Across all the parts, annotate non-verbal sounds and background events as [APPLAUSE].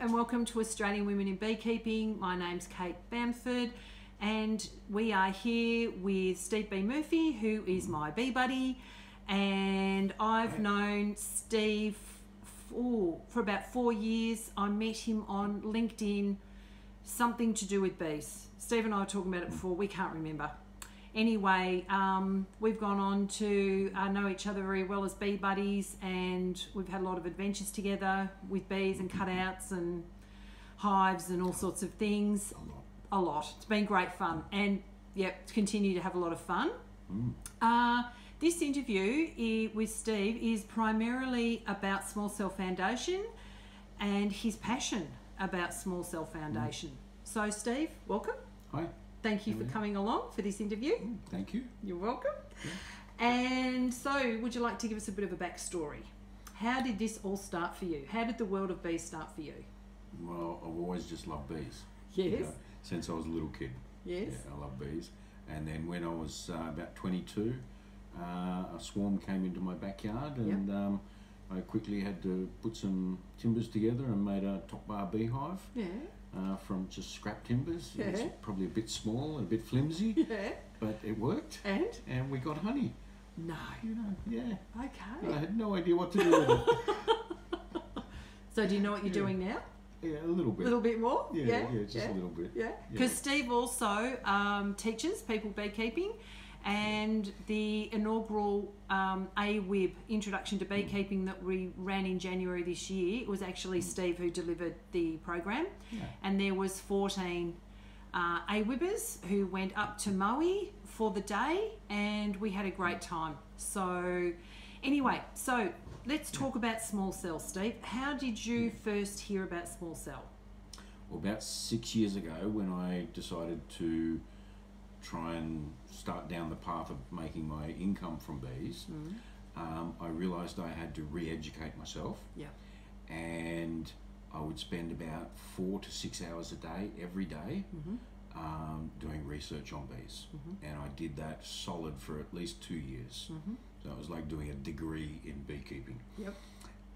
and welcome to Australian Women in Beekeeping. My name's Kate Bamford, and we are here with Steve B. Murphy, who is my bee buddy. And I've known Steve for, for about four years. I met him on LinkedIn, something to do with bees. Steve and I were talking about it before, we can't remember. Anyway, um, we've gone on to uh, know each other very well as bee buddies, and we've had a lot of adventures together with bees and cutouts and hives and all sorts of things. A lot. It's been great fun, and yep, continue to have a lot of fun. Uh, this interview with Steve is primarily about Small Cell Foundation and his passion about Small Cell Foundation. So, Steve, welcome. Hi, Thank you for coming along for this interview. thank you. You're welcome. And so, would you like to give us a bit of a backstory? How did this all start for you? How did the world of bees start for you? Well, I've always just loved bees. Yes. you know, since I was a little kid. Yes. Yeah, I love bees. And then when I was uh, about 22, uh, a swarm came into my backyard and um, I quickly had to put some timbers together and made a top bar beehive Yeah. Uh, from just scrap timbers. Yeah. probably a bit small and a bit flimsy, Yeah. but it worked. And? And we got honey. No. You know, yeah. Okay. I had no idea what to do with it. [LAUGHS] So, do you know what you're Yeah. doing now? Yeah, a little bit. A little bit more? yeah, yeah, just yeah. a little bit. Yeah, because Steve also um, teaches people beekeeping, and the inaugural um, AWIB Introduction to Beekeeping that we ran in January this year it was actually Steve who delivered the program, Yeah. and there was fourteen uh, AWIBers who went up to Maui for the day, and we had a great time. So, anyway, so let's talk about small cell, Steve. How did you first hear about small cell? Well, about six years ago, when I decided to try and start down the path of making my income from bees, um, I realised I had to re-educate myself, Yeah. and I would spend about four to six hours a day every day Mm-hmm. um, doing research on bees, and I did that solid for at least two years. Mm-hmm. So it was like doing a degree in beekeeping Yep.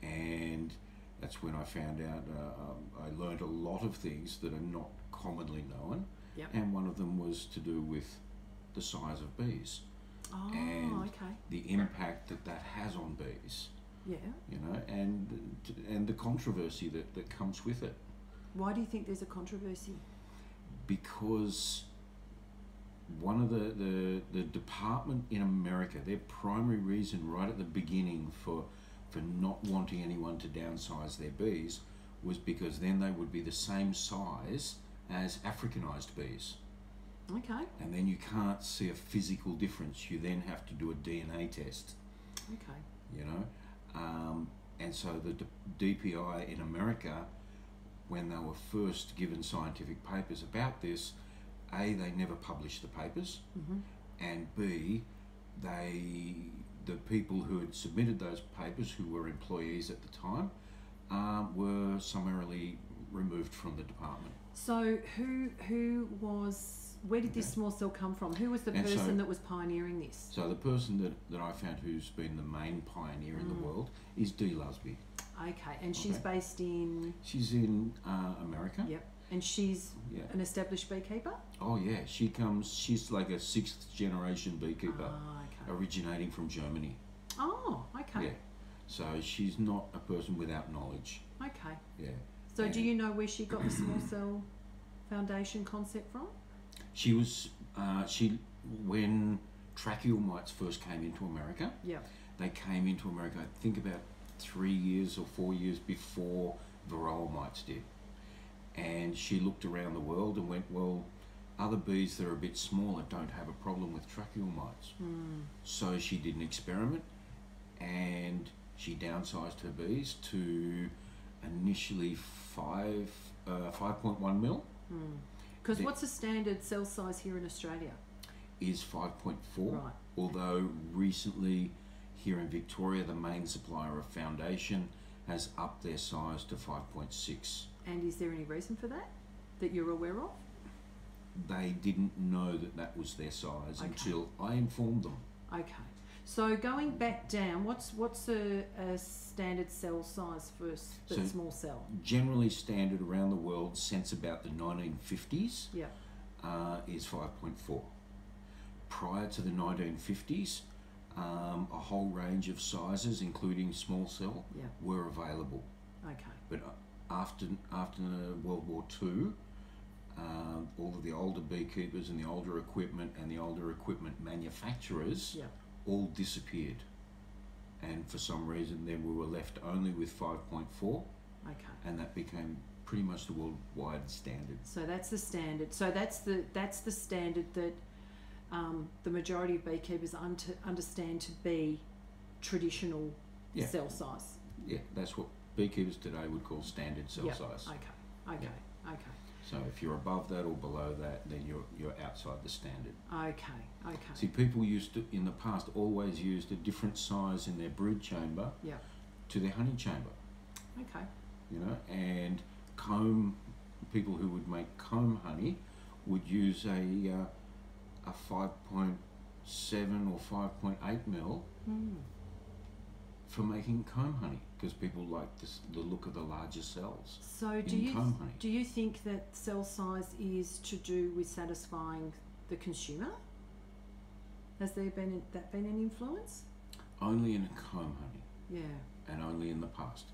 and that's when I found out uh, um, I learned a lot of things that are not commonly known, Yep. and one of them was to do with the size of bees, Oh, And- okay. the impact that that has on bees, Yeah. you know, and and the controversy that, that comes with it, Why do you think there's a controversy? because one of the, the, the department in America, their primary reason right at the beginning for for not wanting anyone to downsize their bees was because then they would be the same size as Africanized bees. Okay. And then you can't see a physical difference. You then have to do a DNA test, Okay. you know. Um, and so the D- DPI in America, when they were first given scientific papers about this, A, they never published the papers, Mm-hmm. and B, they the people who had submitted those papers, who were employees at the time, um, were summarily removed from the department. So who who was where did this Okay. small cell come from? Who was the And so- person that was pioneering this? So the person that, that I found who's been the main pioneer in Mm. the world is Dee Lusby. Okay, and she's Okay. based in She's in uh, America. yep, and she's Yeah. an established beekeeper. Oh yeah, she comes. She's like a sixth generation beekeeper, Ah, okay. originating from Germany. Oh, okay, Yeah. So she's not a person without knowledge. okay. Yeah. So do you know where she got the small cell foundation concept from? She was uh, she when tracheal mites first came into America. Yeah. They came into America, I think about three years or four years before varroa mites did. And she looked around the world and went, well, other bees that are a bit smaller don't have a problem with tracheal mites. Mm. So she did an experiment and she downsized her bees to initially five, uh, 5.1 mil Because The- what's the standard cell size here in Australia? is 5.4. Right. Although recently here in Victoria, the main supplier of Foundation has upped their size to 5.6. And is there any reason for that that you're aware of? They didn't know that that was their size Okay. until I informed them. Okay. So going back down, what's what's a, a standard cell size for a So- small cell? Generally standard around the world since about the 1950s Yeah. uh, is 5.4. Prior to the 1950s, um, a whole range of sizes, including small cell, Yeah. were available. Okay. But uh, after after World War Two, um, all of the older beekeepers and the older equipment and the older equipment manufacturers Yeah. All disappeared. And for some reason, then we were left only with 5.4, Okay. and that became pretty much the worldwide standard. So that's the standard. So that's the that's the standard that um, the majority of beekeepers un- understand to be traditional Yeah. cell size. Yeah, that's what beekeepers today would call standard cell Yep. size. Okay. Okay. Okay. So if you're above that or below that, then you're you're outside the standard. Okay. Okay. See, people used to in the past always used a different size in their brood chamber Yeah. to their honey chamber. Okay. You know, and comb people who would make comb honey would use a uh, a five point seven or five point eight mil Hmm. for making comb honey because people like this, the look of the larger cells. So do In you honey. do you think that cell size is to do with satisfying the consumer? Has there been that been an influence? Only in comb honey. Yeah. and only in the past.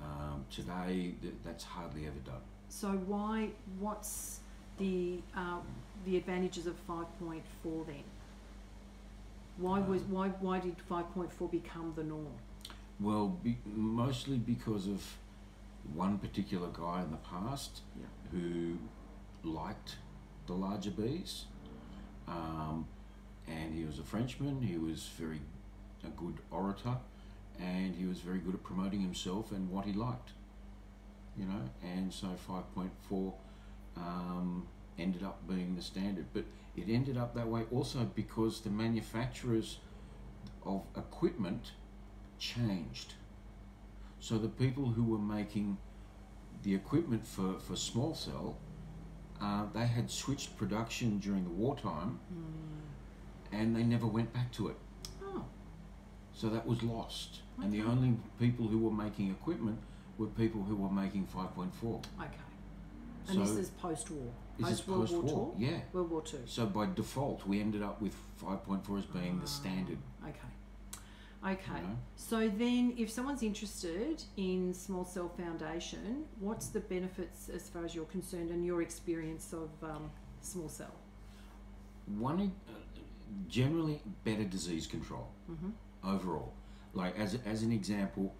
Um, today, th- that's hardly ever done. So why? What's the uh, the advantages of five point four then? Why was Um, why why did five point four become the norm? Well, be, mostly because of one particular guy in the past Yeah. who liked the larger bees, um, and he was a Frenchman. He was very a good orator, and he was very good at promoting himself and what he liked. You know, and so five point four um, ended up being the standard, but it ended up that way also because the manufacturers of equipment changed. So the people who were making the equipment for, for small cell, uh, they had switched production during the wartime and they never went back to it. Oh, So that was lost. And the only people who were making equipment were people who were making 5.4. okay. And this is post-war. This is Post-World War post-war, Two? yeah. World War Two. So by default, we ended up with 5.4 as being Ah. the standard. Okay. Okay. You know? So then, if someone's interested in Small Cell Foundation, what's the benefits as far as you're concerned and your experience of um, small cell? One, uh, generally better disease control Mm-hmm. overall. Like as, as an example,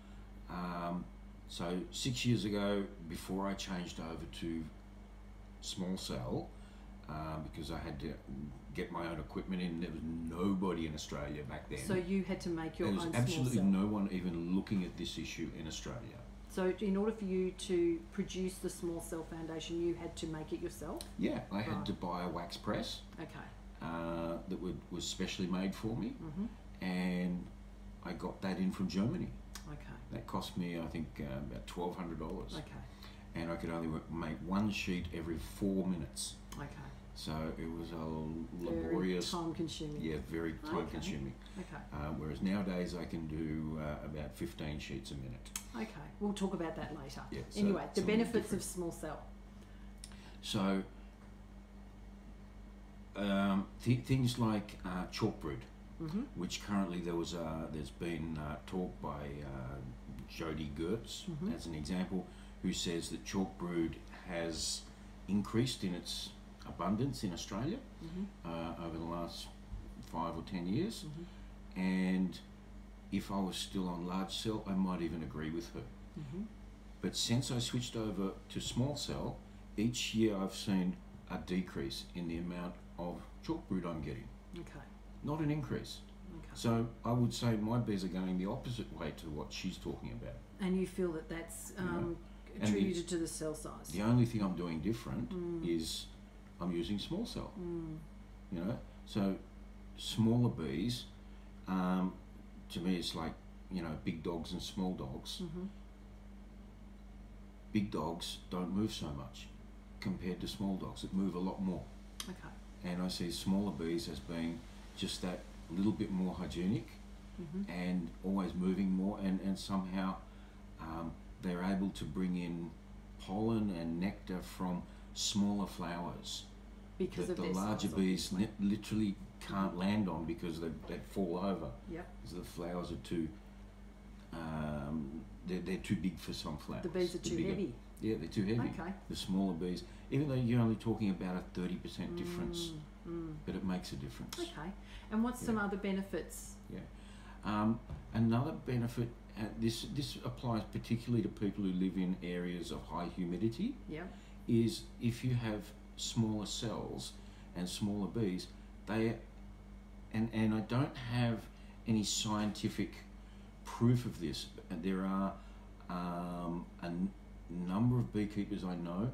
um, so six years ago, before I changed over to small cell, uh, because I had to get my own equipment in, there was nobody in Australia back then. So you had to make your there own There was absolutely no one even looking at this issue in Australia. So in order for you to produce the Small Cell Foundation, you had to make it yourself. Yeah, I had Right. to buy a wax press Okay. uh, that would, was specially made for me, Mm-hmm. and I got that in from Germany. Okay. That cost me, I think, uh, about twelve hundred dollars, Okay. and I could only make one sheet every four minutes. Okay. So it was a Very laborious, time consuming. yeah, very time Okay. consuming. Okay. Uh, whereas nowadays I can do uh, about fifteen sheets a minute. Okay. We'll talk about that later. Yeah, so anyway, the benefits of small cell. So um, th- things like uh, chalk brood. Mm-hmm. which currently there was uh, there's been uh, talk by uh, Jody Gerdts Mhm. as an example, who says that chalk brood has increased in its abundance in Australia Mm-hmm. uh, over the last five or ten years, Mm-hmm. and if I was still on large cell, I might even agree with her. Mm-hmm. But since I switched over to small cell, each year I've seen a decrease in the amount of chalk brood I'm getting, Okay. not an increase. Okay. So I would say my bees are going the opposite way to what she's talking about. And you feel that that's um, And attributed it's- to the cell size. The only thing I'm doing different Mm. is I'm using small cell. Mm. You know, so smaller bees, um, to me, it's like you know big dogs and small dogs. Mm-hmm. Big dogs don't move so much compared to small dogs that move a lot more. Okay. And I see smaller bees as being just that little bit more hygienic Mm-hmm. and always moving more, and, and somehow um, they're able to bring in pollen and nectar from smaller flowers because that of the larger bees ni- literally can't land on because they, they fall over Yep. because the flowers are too um, they're, they're too big for some flowers. The bees are The too bigger- heavy. Yeah, they're too heavy. Okay. The smaller bees, even though you're only talking about a 30% difference, Mm, mm. but it makes a difference. Okay. And what's some other benefits? Yeah. Um, another benefit, uh, this, this applies particularly to people who live in areas of high humidity, Yep. Is if you have smaller cells and smaller bees, they, and, and I don't have any scientific proof of this, there are um, a n- number of beekeepers I know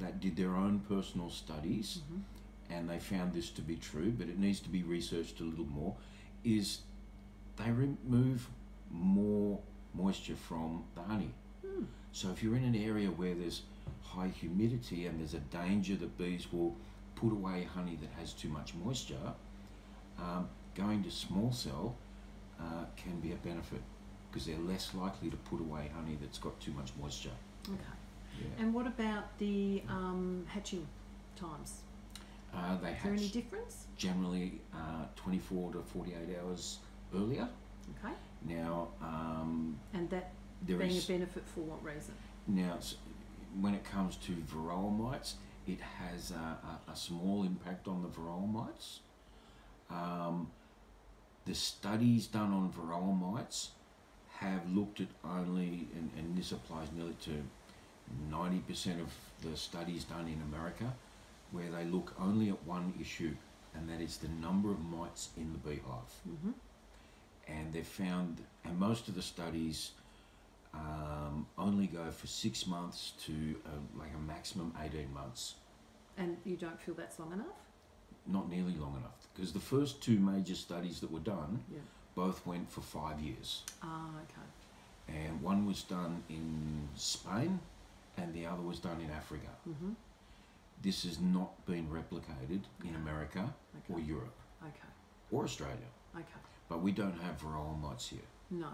that did their own personal studies Mhm. and they found this to be true, but it needs to be researched a little more, is they remove more moisture from the honey. Hmm. So if you're in an area where there's high humidity and there's a danger that bees will put away honey that has too much moisture, um, going to small cell uh, can be a benefit because they're less likely to put away honey that's got too much moisture. Okay. Yeah. And what about the um, hatching times? Uh, they Is there any difference? generally uh, 24 to 48 hours earlier. Okay. Now, um, And that there being is a benefit for what reason? now when it comes to varroa mites, it has a, a, a small impact on the varroa mites. Um, the studies done on varroa mites have looked at only, and, and this applies nearly to 90% of the studies done in America, where they look only at one issue, and that is the number of mites in the beehive Mm-hmm. and they've found, and most of the studies um, only go for six months to uh, like a maximum 18 months, And you don't feel that's long enough? not nearly long enough. Because the first two major studies that were done Yeah. both went for five years, Ah, okay. and one was done in Spain and the other was done in Africa. Mm-hmm. This has not been replicated in Okay. America or Europe Okay. or Australia, Okay. but we don't have varroa mites here. No.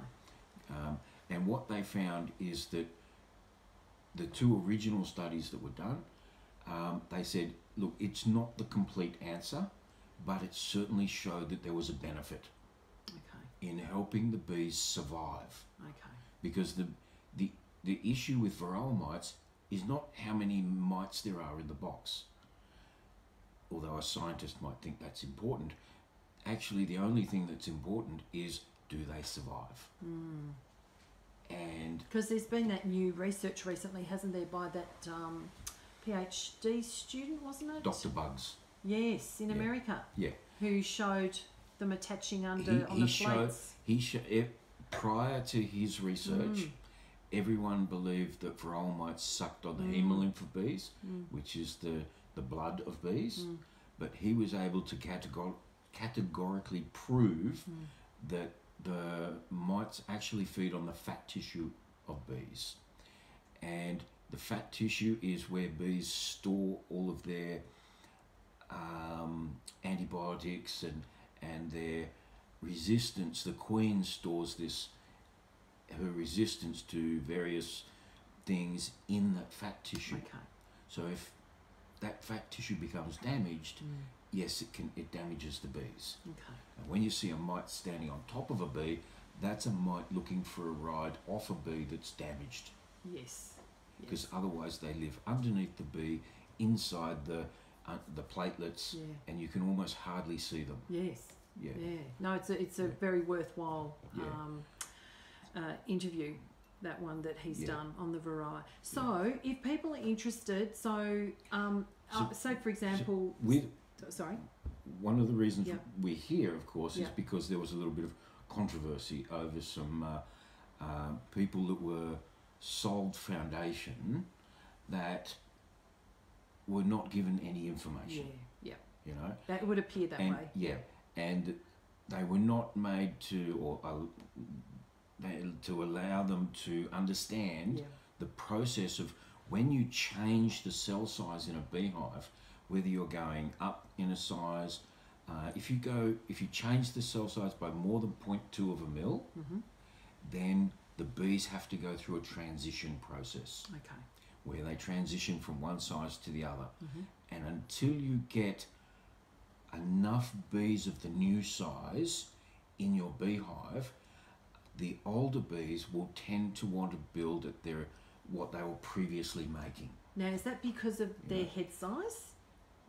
Um, and what they found is that the two original studies that were done, um, they said, look, it's not the complete answer, but it certainly showed that there was a benefit Okay. in helping the bees survive. Okay. Because the, the, the issue with varroa mites is not how many mites there are in the box, although a scientist might think that's important. Actually, the only thing that's important is do they survive? Mm. And Because there's been that new research recently, hasn't there, by that um, PhD student, wasn't it? Dr. Bugs. Yes, in Yeah. America. Yeah. Who showed them attaching under He- on he the showed- plates. He sh- e prior to his research, Mm. everyone believed that varroa mites sucked on the Mm. hemolymph of bees, Mm. which is the, the blood of bees. Mm. But he was able to categor- categorically prove Mm. that the mites actually feed on the fat tissue of bees. And the fat tissue is where bees store all of their um, antibiotics and, and their resistance. The queen stores this, her resistance to various things in that fat tissue. Okay. So if that fat tissue becomes damaged, Mm. Yes, it can it damages the bees. Okay. And when you see a mite standing on top of a bee, that's a mite looking for a ride off a bee that's damaged. Yes. Because Yes. otherwise they live underneath the bee, inside the uh, the platelets, Yeah. and you can almost hardly see them. Yes. Yeah. Yeah. No, it's a it's a Yeah. very worthwhile Yeah. um, uh, interview. That one that he's Yeah. done on the variety. So, if people are interested, so um, uh, So- say for example, With sorry. one of the reasons Yeah. we're here, of course, is Yeah. because there was a little bit of controversy over some uh, uh, people that were sold foundation that were not given any Yeah. information. Yeah. You know, That would appear that and way. yeah, and they were not made to or uh, they, to allow them to understand Yeah. the process of when you change the cell size in a beehive, whether you're going up in a size, Uh, if you go, if you change the cell size by more than 0.2 of a mil, Mm-hmm. then the bees have to go through a transition process Okay. where they transition from one size to the other. Mhm. And until you get enough bees of the new size in your beehive, the older bees will tend to want to build at their what they were previously making. Now, is that because of their head size?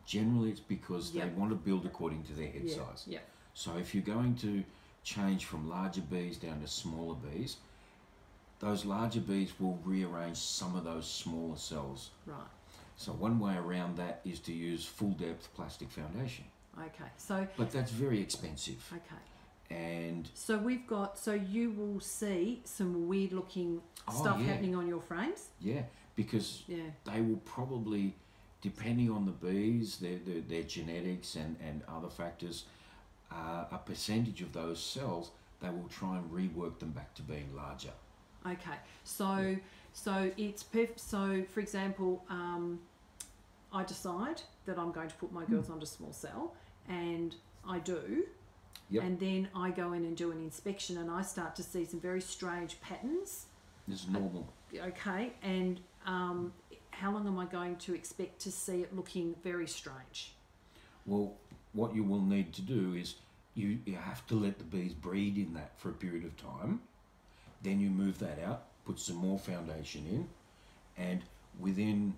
Generally, it's because they want to build according to their head yeah. size. Yeah. So if you're going to change from larger bees down to smaller bees, those larger bees will rearrange some of those smaller cells. Right. So one way around that is to use full depth plastic foundation. Okay. So. But that's very expensive. Okay. And So we've got. So you will see some weird looking Oh, stuff yeah. happening on your frames. yeah, because Yeah. they will probably, depending on the bees, their, their, their genetics and, and other factors, uh, a percentage of those cells, they will try and rework them back to being larger. Okay. So. So it's perf- so for example, um, I decide that I'm going to put my girls onto small cell, and I do. Yep. And then I go in and do an inspection, and I start to see some very strange patterns. It's normal. Okay, and um, how long am I going to expect to see it looking very strange? Well, what you will need to do is you, you have to let the bees breed in that for a period of time. Then you move that out, put some more foundation in, and within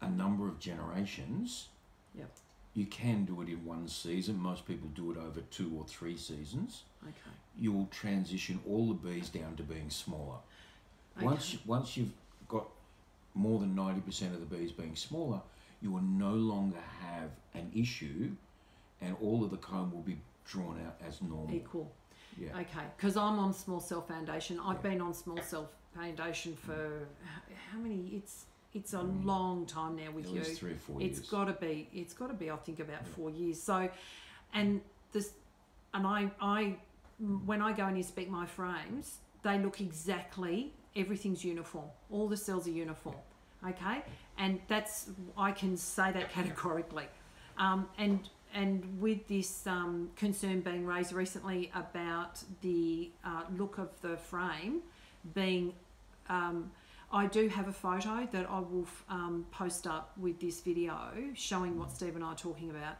a number of generations, Yep. you can do it in one season. Most people do it over two or three seasons. Okay. You will transition all the bees down to being smaller. Once Okay. once you've got more than ninety percent of the bees being smaller, you will no longer have an issue, and all of the comb will be drawn out as normal. Equal. Yeah. Okay, because I'm on small cell foundation. I've Yeah. been on small cell foundation for how many? It's it's a Mm. long time now with At you. least three or four It's years. got to be. It's got to be. I think about Yeah. four years. So, and this, and I, I, when I go and inspect my frames, they look exactly. Everything's uniform. All the cells are uniform. Okay, and that's I can say that [LAUGHS] categorically. Um, and and with this um, concern being raised recently about the uh, look of the frame being um, I do have a photo that I will um, post up with this video showing what Steve and I are talking about.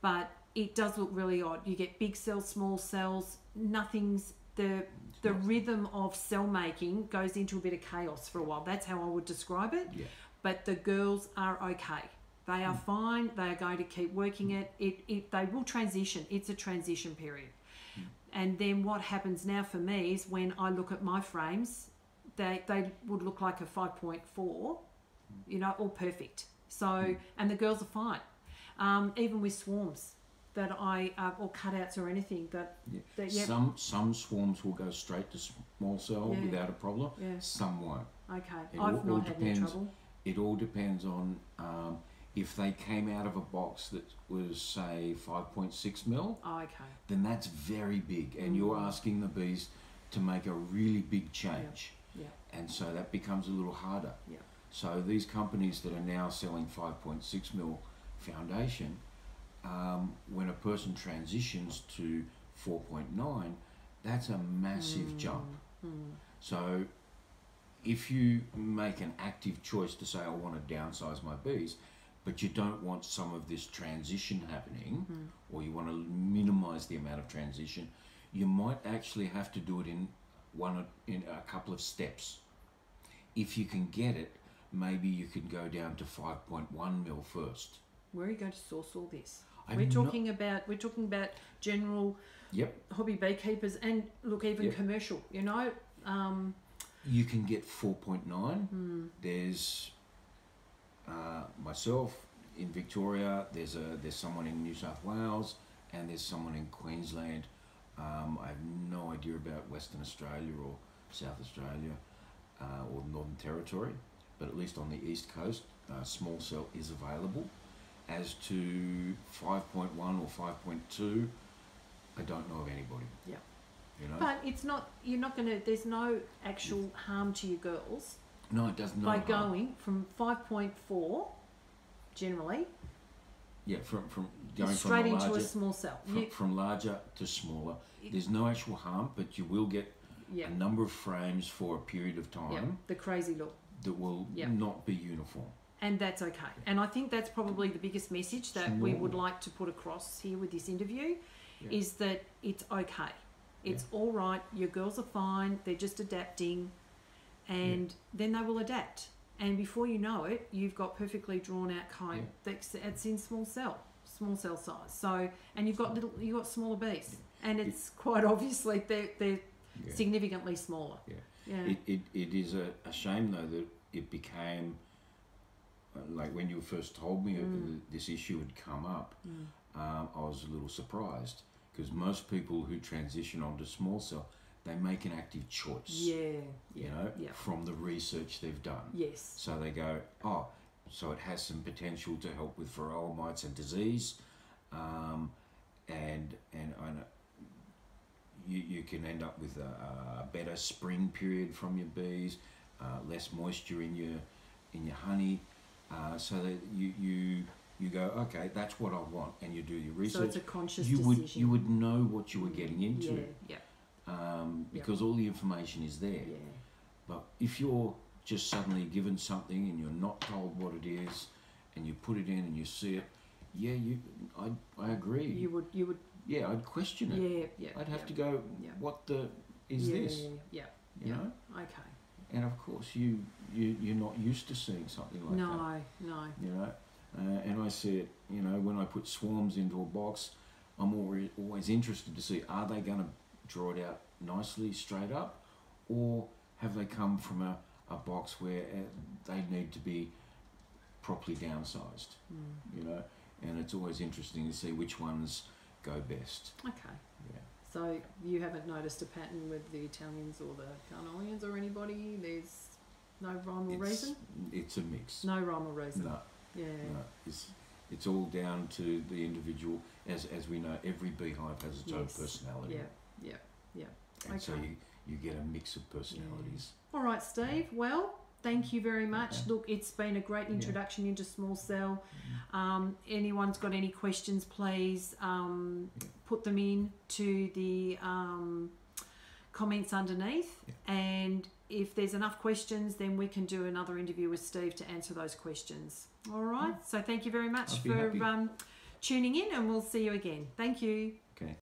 But it does look really odd. You get big cells, small cells, nothing's the the rhythm of cell making goes into a bit of chaos for a while. That's how I would describe it. Yeah. But the girls are okay. They are mm. fine. They are going to keep working mm. it. It, it they will transition. It's a transition period. Mm. And then what happens now for me is when I look at my frames, they, they would look like a 5.4, you know, all perfect. So, and the girls are fine. Um, even with swarms that I, uh, or cutouts or anything that, Yeah. that yeah, Some some swarms will go straight to small cell Yeah. without a problem. yeah, Some won't. okay. It I've all- all not had any depends. trouble. It all depends on um, if they came out of a box that was say 5.6 mil. Oh, okay. then that's very big, and you're Mm. asking the bees to make a really big change, Yeah. and so that becomes a little harder. Yeah. So these companies that are now selling 5.6 mil foundation, um, when a person transitions to 4.9, that's a massive Mm, jump. mm. So if you make an active choice to say, I want to downsize my bees, but you don't want some of this transition happening, Mm. or you want to minimize the amount of transition, you might actually have to do it in one in a couple of steps. If you can get it, maybe you can go down to 5.1 mil first. Where are you going to source all this? I'm we're not- talking about we're talking about general Yep, hobby beekeepers and look even Yep. commercial. You know, um, you can get 4.9. hmm, There's uh, myself in Victoria. There's a there's someone in New South Wales, and there's someone in Queensland. Um, I have no idea about Western Australia or South Australia uh, or Northern Territory, but at least on the east coast, uh, small cell is available. As to 5.1 or 5.2, I don't know of anybody. Yeah. You know. but it's not. You're not going to. There's no actual harm to your girls no, it does not. by going from 5.4 generally yeah, from from going straight from a into larger a small cell. from, You, from larger to smaller. There's no actual harm, but you will get yeah, a number of frames for a period of time yeah, the crazy look. that will Yeah. not be uniform. And that's okay. And I think that's probably the biggest message that we would like to put across here with this interview Yeah. is that it's okay. It's all right. Your girls are fine. They're just adapting. And then they will adapt. And before you know it, you've got perfectly drawn out Yeah. that's, that's in small cell, small cell size. So, and you've got little, you've got smaller bees. And it's quite obviously they're, they're Yeah. significantly smaller. Yeah. Yeah. It, it, it is a, a shame though that it became like when you first told me Mm. uh, this issue had come up. Mm. Um, I was a little surprised because most people who transition onto small cell they make an active choice. yeah. Yeah. You know, Yeah. from the research they've done. Yes. So they go, oh, so it has some potential to help with varroa mites and disease, um, and and and you you can end up with a, a better spring period from your bees, uh, less moisture in your in your honey, uh, so that you you you go, okay, that's what I want, and you do your research. So it's a conscious you decision. would you would know what you were getting into Yeah. Yeah. um, Yeah. because all the information is there. Yeah. But if you're just suddenly given something and you're not told what it is, and you put it in and you see it, yeah, you, I, I agree. You would. You would. yeah, I'd question it. Yeah. yeah. I'd have yeah. to go, Yeah. what the is yeah, this? Yeah. Yeah. You yeah. know, Okay. And of course you, you you're not used to seeing something like no. that. No. no. You know, uh, and I said. You know, when I put swarms into a box, I'm always always interested to see are they going to draw it out nicely straight up, or have they come from a, a box where uh, they need to be properly downsized? Mm. You know, and it's always interesting to see which ones go best. Okay. Yeah. So you haven't noticed a pattern with the Italians or the Carniolans or anybody? There's no rhyme or It's, reason. it's a mix. No rhyme or reason. No, Yeah. no, it's it's all down to the individual. As as we know, every beehive has its own personality. Yeah. Yeah. Yeah. And so you, you get a mix of personalities. All right, Steve. Well, thank you very much. Okay. Look, it's been a great Yeah. introduction into small cell. Um, anyone's got any questions, please um, Yeah. put them in to the um, comments underneath. And if there's enough questions, then we can do another interview with Steve to answer those questions. All right. So thank you very much for um, tuning in, and we'll see you again. Thank you. Okay.